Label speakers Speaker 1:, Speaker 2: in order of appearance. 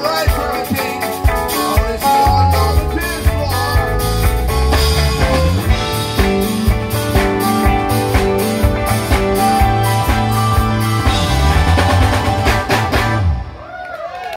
Speaker 1: Right from the change.